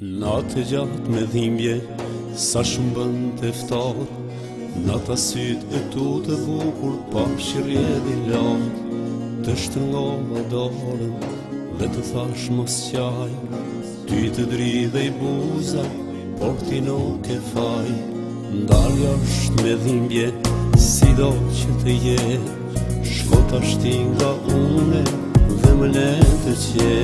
نات جات Sa shumë bënd të eftar Në të syt e tu të bukur Pa më shirje dhe lart Të shtë nga më dorën Dhe të thash më qaj Ty të dri dhe i buza Por ti nuk e faj Ndallë është me dhimbje Si do që të je Shkota shti nga une Dhe më letë të qje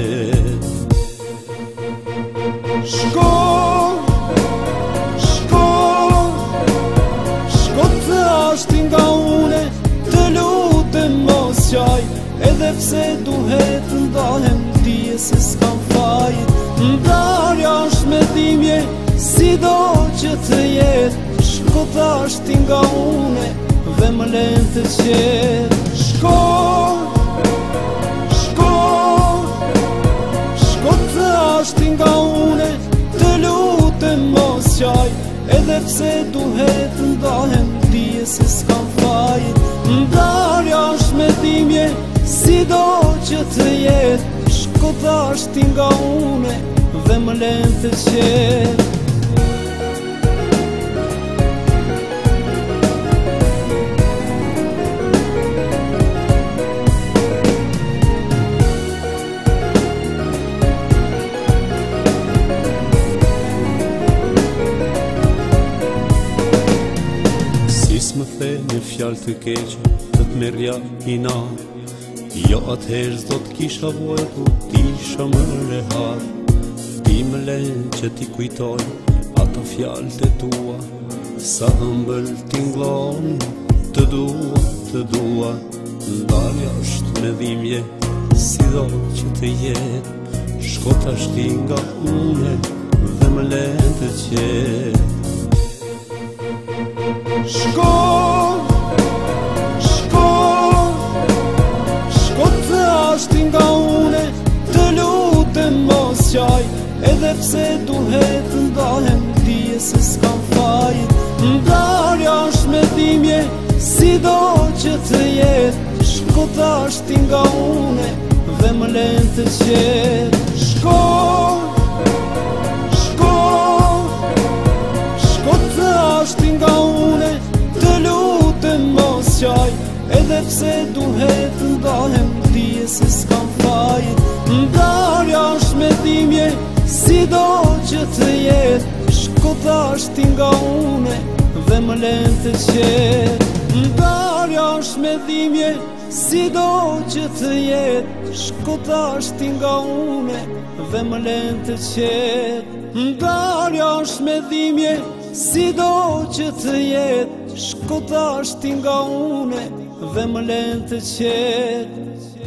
Se duhet ndahem ndohem Dije se s'kam fajit Ndari është me dimje Si do që të jet Shkot është ti nga une Dhe më lenë të qet Shko Shko Shkot është ti nga une Të lutë e mos qaj Edhe pse duhet ndahem ndohem Dije se s'kam fajit Ndari është me dimje thashti nga une dhe më lenë të qërë Si s'më the një fjallë të keqë, të të merja i nanë Jo atëherë zdo të kisha vojë ku ti shëmë rehat Ti më lenë që ti kujtoj ato fjallë të tua Sa të mbëllë t'inglonë të dua, të dua Ndali është me dhimje si do që të jetë Shkot ashti nga une dhe më lenë të qetë Shkot qaj Edhe pse duhet ndohem Dije se s'kam faj Ndarja është me dimje Si do që të jetë Shkota është nga une Dhe më lenë të qetë Shko Shko Shkota është nga une Të lutë mos qaj Edhe pse duhet ndohem Dije se s'kam faj jashti nga une dhe më lënë të qëtë Më dalë me dhimje, si do që të jetë Shkuta shti nga une dhe më lënë të qëtë Më dalë me dhimje, si do që të jetë Shkuta shti nga une dhe më lënë të qëtë